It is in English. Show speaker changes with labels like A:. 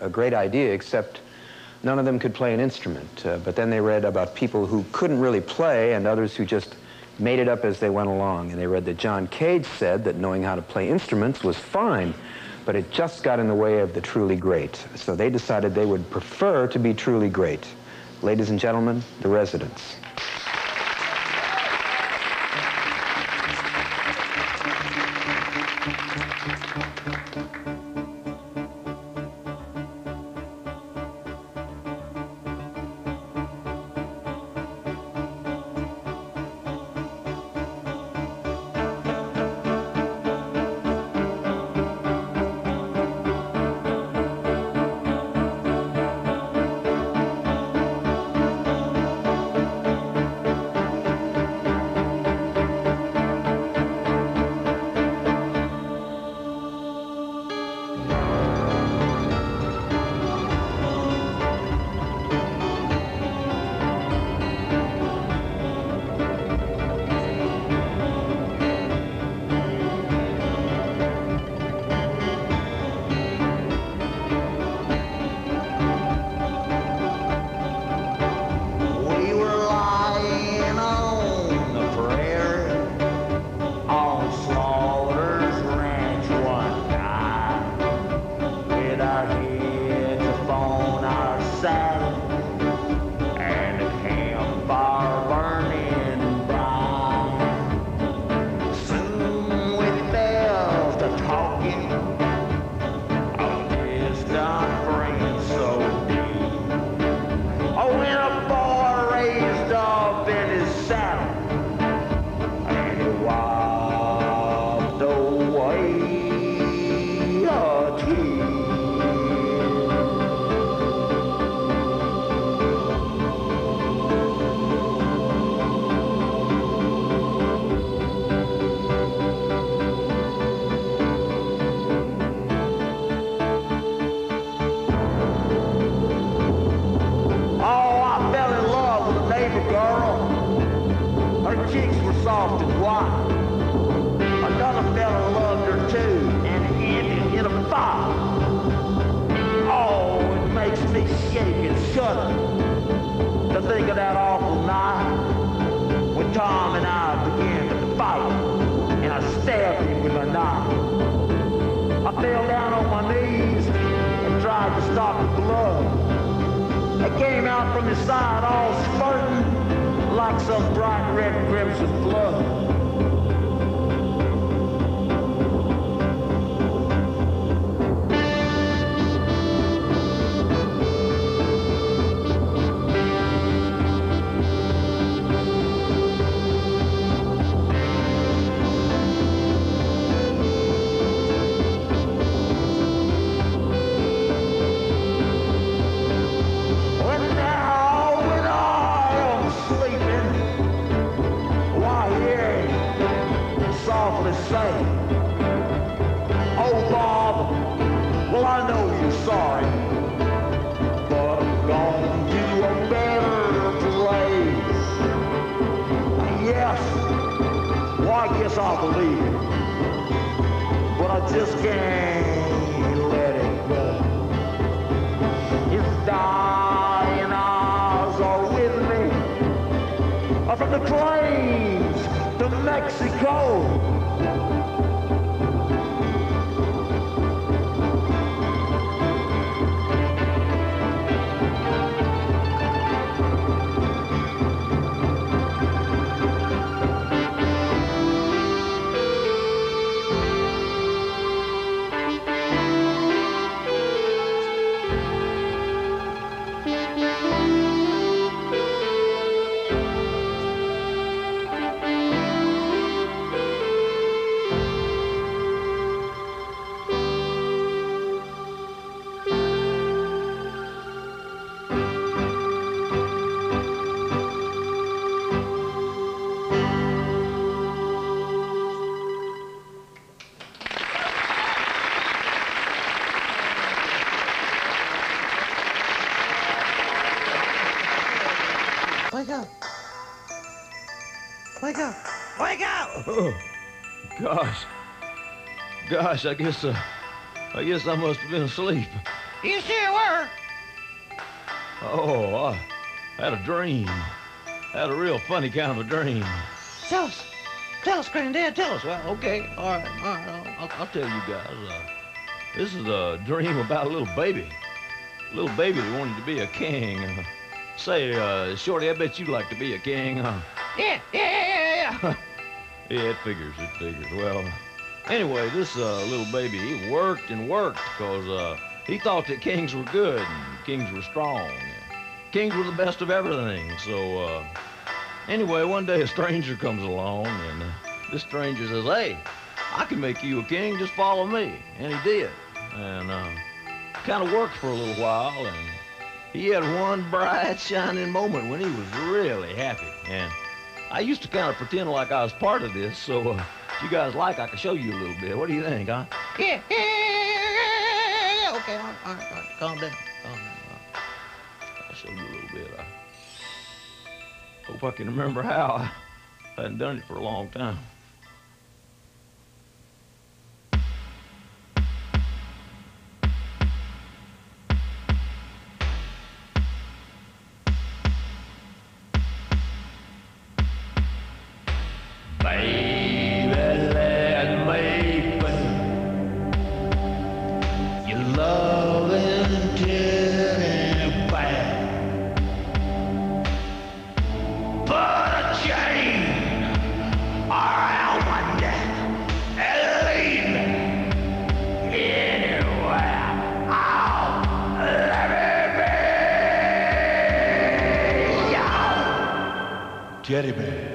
A: a great idea, except none of them could play an instrument. Uh, but then they read about people who couldn't really play and others who just made it up as they went along. And they read that John Cage said that knowing how to play instruments was fine, but it just got in the way of the truly great. So they decided they would prefer to be truly great. Ladies and gentlemen, the residents.
B: It came out from his side all spurting like some bright red crimson blood. Just can't let it go. His dying eyes are with me from the plains to Mexico.
C: Oh, gosh. Gosh, I guess, uh, I guess I must have been asleep.
D: You sure were.
C: Oh, I had a dream. Had a real funny kind of a dream.
D: Tell us. Tell us, Granddad. Tell us. Well, okay. All right. All right.
C: I'll, I'll tell you guys. Uh, this is a dream about a little baby. A little baby that wanted to be a king. Uh, say, uh, Shorty, I bet you'd like to be a king, huh?
D: Yeah, yeah, yeah, yeah, yeah.
C: Yeah, it figures, it figures. Well, anyway, this uh, little baby, he worked and worked because uh, he thought that kings were good and kings were strong. Kings were the best of everything. So, uh, anyway, one day a stranger comes along and uh, this stranger says, hey, I can make you a king, just follow me. And he did. And uh, kind of worked for a little while and he had one bright, shining moment when he was really happy. And I used to kind of pretend like I was part of this, so uh, if you guys like, I can show you a little bit. What do you think, huh?
D: Yeah, yeah, yeah, yeah. Okay, all right, all right, all right. Calm down. Calm down.
C: I'll show you a little bit. I hope I can remember how. I hadn't done it for a long time.
E: Bear.